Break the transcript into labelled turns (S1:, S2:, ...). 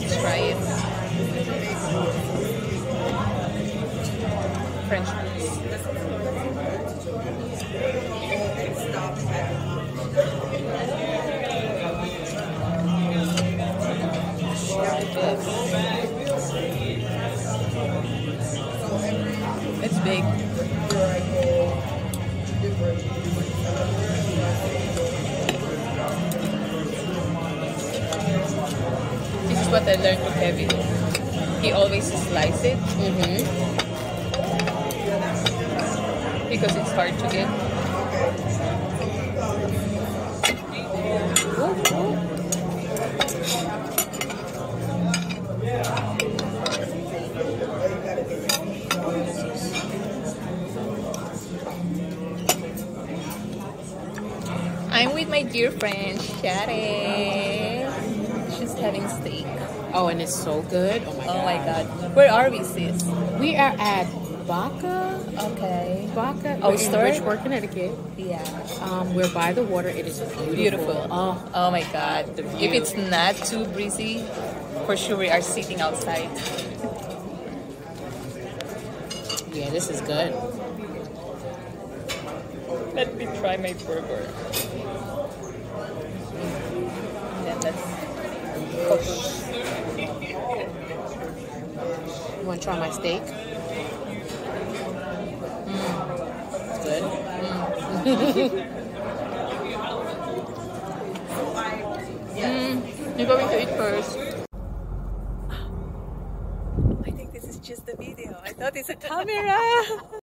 S1: Let's try it. French fries. It's big. Is what I learned from Kevin. He always slice it
S2: Mm-hmm.
S1: because it's hard to get. I'm with my dear friend Shari. She's having steak.
S2: Oh, and it's so good. Oh my god.
S1: Oh my god. Where are we, sis?
S2: We are at Baca.
S1: Okay.
S2: Baca.
S1: Oh,
S2: we're in? Bridgeport, Connecticut.
S1: Yeah.
S2: Um, we're by the water. It is beautiful.
S1: Beautiful.
S2: Oh,
S1: Oh my god.
S2: The
S1: If it's not too breezy, for sure we are sitting outside.
S2: yeah, this is good.
S1: Let me try my burger. And then let's cook.
S2: You want to try my steak? It's good.
S1: Mm, you're going to eat first. I think this is just a video. I thought it's a camera.